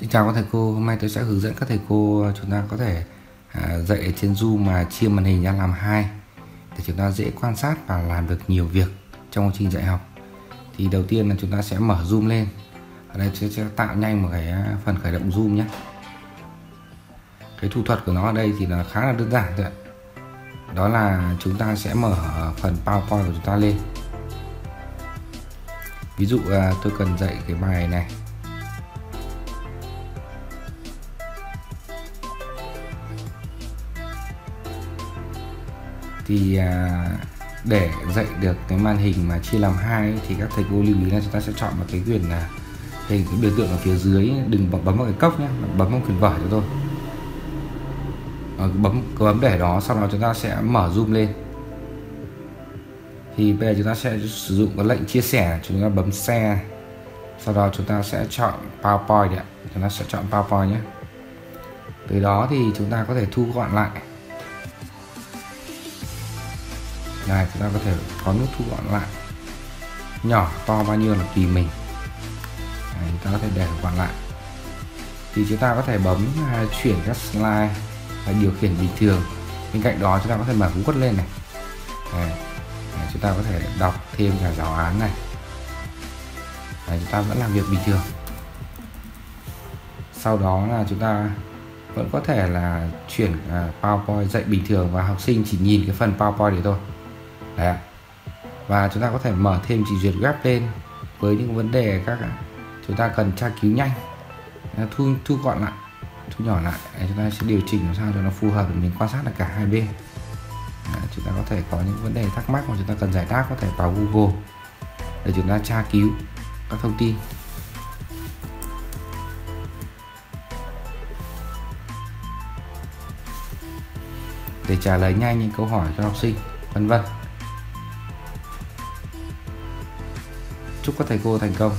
Xin chào các thầy cô, hôm nay tôi sẽ hướng dẫn các thầy cô chúng ta có thể à, dạy trên Zoom mà chia màn hình ra làm hai để chúng ta dễ quan sát và làm được nhiều việc trong quá trình dạy học. Thì đầu tiên là chúng ta sẽ mở Zoom lên. Ở đây tôi sẽ tạo nhanh một cái phần khởi động Zoom nhé. Cái thủ thuật của nó ở đây thì là khá là đơn giản thôi ạ. Đó là chúng ta sẽ mở phần PowerPoint của chúng ta lên. Ví dụ à, tôi cần dạy cái bài này thì à, để dạy được cái màn hình mà chia làm hai thì các thầy cô lưu ý là chúng ta sẽ chọn một cái quyền là hình, cái biểu tượng ở phía dưới đừng bấm vào cái cốc nhé bấm vào quyền vở cho tôi. Ờ, bấm cứ bấm để đó, sau đó chúng ta sẽ mở zoom lên. Thì bây giờ chúng ta sẽ sử dụng cái lệnh chia sẻ, chúng ta bấm share sau đó chúng ta sẽ chọn PowerPoint ạ, chúng ta sẽ chọn PowerPoint nhé từ đó thì chúng ta có thể thu gọn lại. Này chúng ta có thể có nút thu gọn lại. Nhỏ to bao nhiêu là tùy mình. Đấy, chúng ta có thể để gọn lại. Thì chúng ta có thể bấm hay chuyển các slide và điều khiển bình thường. Bên cạnh đó chúng ta có thể mở cú quất lên này. Đấy. Đấy, chúng ta có thể đọc thêm cả giáo án này. Đấy, chúng ta vẫn làm việc bình thường. Sau đó là chúng ta vẫn có thể là chuyển uh, PowerPoint dạy bình thường và học sinh chỉ nhìn cái phần PowerPoint đấy thôi đấy và chúng ta có thể mở thêm trình duyệt web lên với những vấn đề các chúng ta cần tra cứu nhanh. Thu thu gọn lại thu nhỏ lại. Đấy, chúng ta sẽ điều chỉnh làm sao cho nó phù hợp để mình quan sát được cả hai bên. Đấy, chúng ta có thể có những vấn đề thắc mắc mà chúng ta cần giải đáp có thể vào Google để chúng ta tra cứu các thông tin. Để trả lời nhanh những câu hỏi cho học sinh vân vân. Chúc các thầy cô thành công.